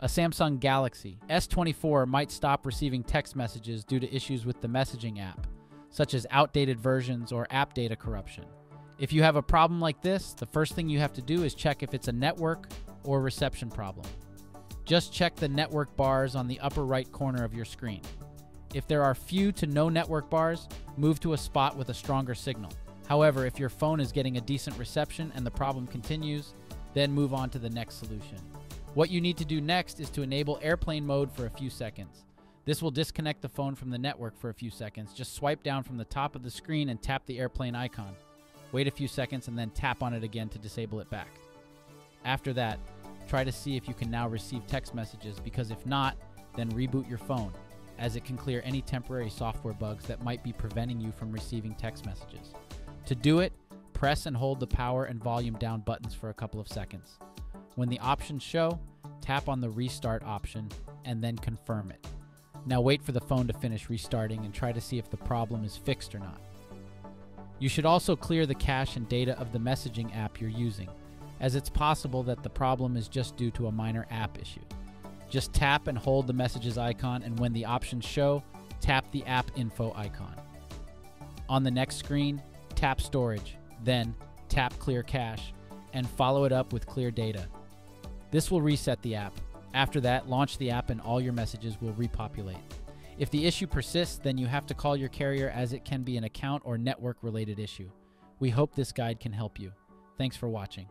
A Samsung Galaxy S24 might stop receiving text messages due to issues with the messaging app, such as outdated versions or app data corruption. If you have a problem like this, the first thing you have to do is check if it's a network or reception problem. Just check the network bars on the upper right corner of your screen. If there are few to no network bars, move to a spot with a stronger signal. However, if your phone is getting a decent reception and the problem continues, then move on to the next solution. What you need to do next is to enable airplane mode for a few seconds. This will disconnect the phone from the network for a few seconds. Just swipe down from the top of the screen and tap the airplane icon. Wait a few seconds and then tap on it again to disable it back. After that, try to see if you can now receive text messages because if not, then reboot your phone, as it can clear any temporary software bugs that might be preventing you from receiving text messages. To do it, press and hold the power and volume down buttons for a couple of seconds. When the options show, tap on the restart option and then confirm it. Now wait for the phone to finish restarting and try to see if the problem is fixed or not. You should also clear the cache and data of the messaging app you're using, as it's possible that the problem is just due to a minor app issue. Just tap and hold the messages icon, and when the options show, tap the app info icon. On the next screen, tap storage, then tap clear cache, and follow it up with clear data. This will reset the app. After that, launch the app and all your messages will repopulate. If the issue persists, then you have to call your carrier as it can be an account or network related issue. We hope this guide can help you. Thanks for watching.